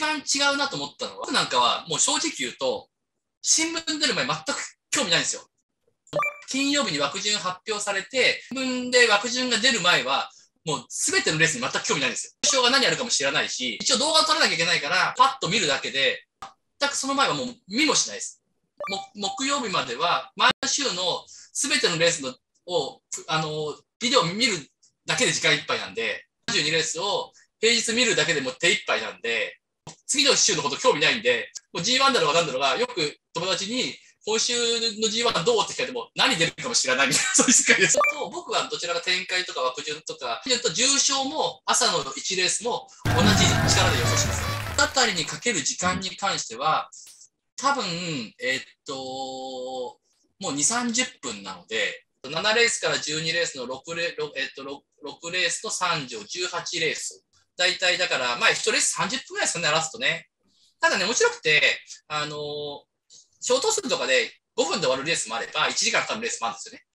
番違うなと思ったのは、僕なんかはもう正直言うと、新聞出る前全く興味ないんですよ。金曜日に枠順発表されて、新聞で枠順が出る前は、もう全てのレースに全く興味ないんですよ。優勝が何やるかも知らないし、一応動画を撮らなきゃいけないから、パッと見るだけで、全くその前はもう見もしないです。木曜日までは、毎週の全てのレースのを、あの、ビデオ見るだけで時間いっぱいなんで、32レースを平日見るだけでも手いっぱいなんで、次の週のこと興味ないんで、もう G1 だろうが何だろうが、よく友達に、今週の G1 どうって聞かれても、何出るかも知らないみたいな、そういう世界です。僕はどちらが展開とか枠順とか、と重賞も朝の1レースも同じ力で予想します。あたりにかける時間に関しては、多分、えー、っと、もう2、30分なので、7レースから12レースの6レ,、えっと、6, 6レースと3乗、18レース。大体だから、まあ一レース30分ぐらいですかね、ラストね。ただね、面白くて、あの、ショート数とかで5分で終わるレースもあれば、1時間かかるレースもあるんですよね。